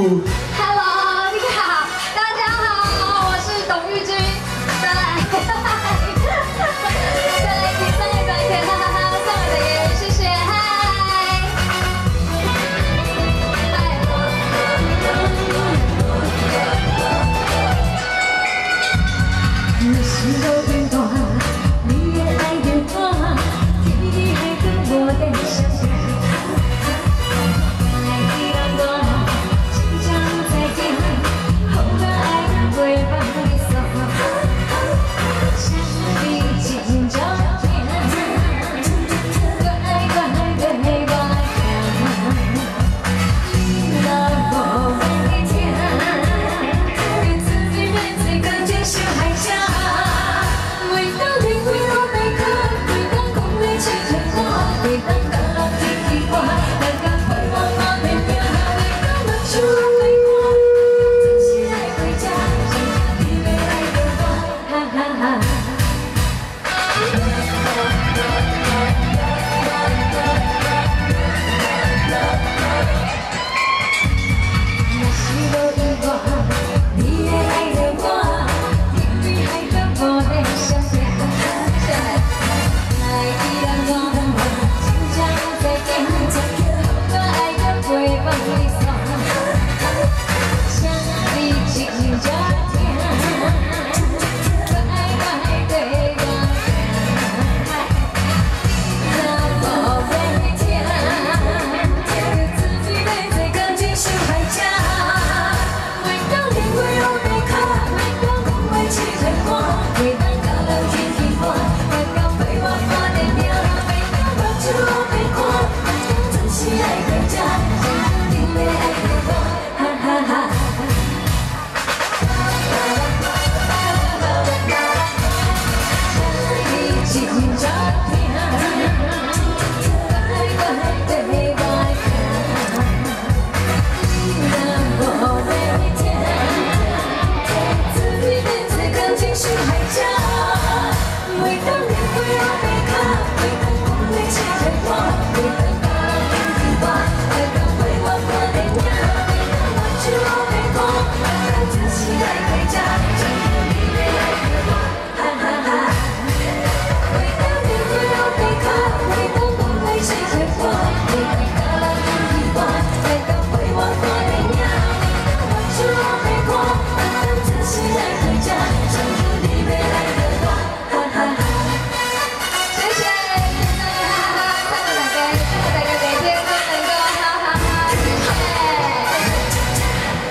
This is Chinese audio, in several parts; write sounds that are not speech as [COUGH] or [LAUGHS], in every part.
Ooh.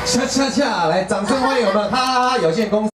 [LAUGHS] 恰恰恰来掌声欢迎我们的哈哈哈有限公司